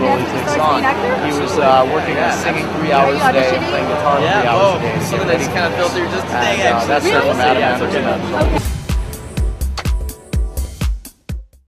he on. He was uh, working on singing three hours a day, and uh, playing guitar Yeah, three hours a day. So they just kind of filtered just And, today. That's Really? from Adam Anderson.